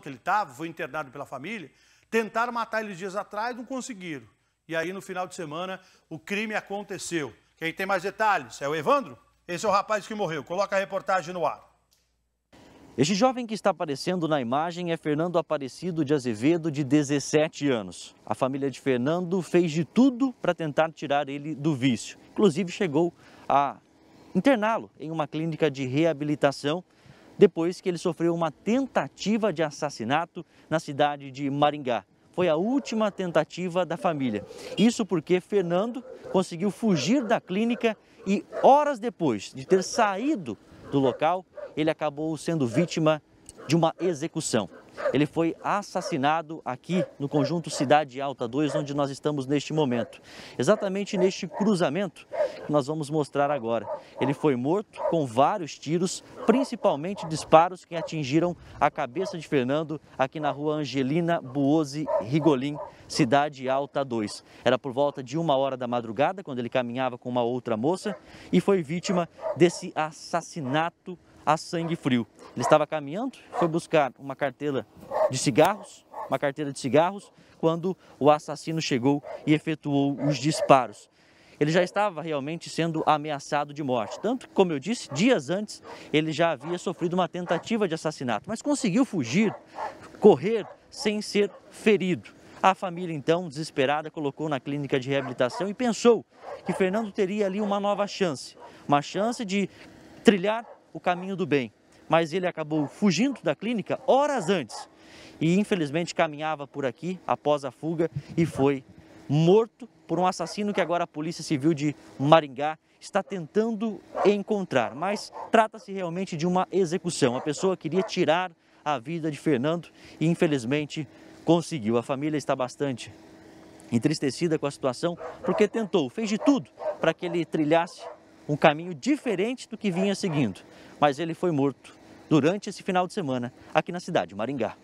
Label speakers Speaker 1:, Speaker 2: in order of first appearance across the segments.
Speaker 1: que ele estava, foi internado pela família, tentaram matar ele dias atrás, não conseguiram. E aí, no final de semana, o crime aconteceu. Quem tem mais detalhes é o Evandro. Esse é o rapaz que morreu. Coloca a reportagem no ar.
Speaker 2: Este jovem que está aparecendo na imagem é Fernando Aparecido de Azevedo, de 17 anos. A família de Fernando fez de tudo para tentar tirar ele do vício. Inclusive chegou a interná-lo em uma clínica de reabilitação depois que ele sofreu uma tentativa de assassinato na cidade de Maringá. Foi a última tentativa da família. Isso porque Fernando conseguiu fugir da clínica e horas depois de ter saído do local, ele acabou sendo vítima de uma execução. Ele foi assassinado aqui no conjunto Cidade Alta 2, onde nós estamos neste momento. Exatamente neste cruzamento que nós vamos mostrar agora. Ele foi morto com vários tiros, principalmente disparos que atingiram a cabeça de Fernando aqui na rua Angelina Buozzi Rigolim, Cidade Alta 2. Era por volta de uma hora da madrugada, quando ele caminhava com uma outra moça e foi vítima desse assassinato a sangue frio. Ele estava caminhando, foi buscar uma carteira de cigarros, uma carteira de cigarros, quando o assassino chegou e efetuou os disparos. Ele já estava realmente sendo ameaçado de morte. Tanto que, como eu disse, dias antes ele já havia sofrido uma tentativa de assassinato, mas conseguiu fugir, correr sem ser ferido. A família, então, desesperada, colocou na clínica de reabilitação e pensou que Fernando teria ali uma nova chance uma chance de trilhar o caminho do bem. Mas ele acabou fugindo da clínica horas antes e infelizmente caminhava por aqui após a fuga e foi morto por um assassino que agora a Polícia Civil de Maringá está tentando encontrar. Mas trata-se realmente de uma execução. A pessoa queria tirar a vida de Fernando e infelizmente conseguiu. A família está bastante entristecida com a situação porque tentou, fez de tudo para que ele trilhasse um caminho diferente do que vinha seguindo. Mas ele foi morto durante esse final de semana aqui na cidade de Maringá.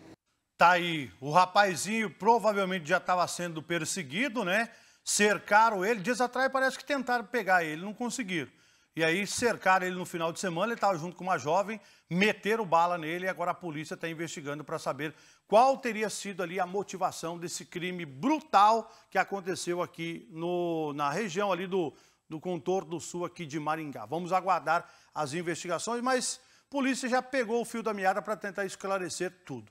Speaker 1: Tá aí, o rapazinho provavelmente já estava sendo perseguido, né? Cercaram ele, dias atrás parece que tentaram pegar ele, não conseguiram. E aí cercaram ele no final de semana, ele estava junto com uma jovem, meteram bala nele e agora a polícia está investigando para saber qual teria sido ali a motivação desse crime brutal que aconteceu aqui no, na região ali do, do contorno sul aqui de Maringá. Vamos aguardar as investigações, mas a polícia já pegou o fio da meada para tentar esclarecer tudo.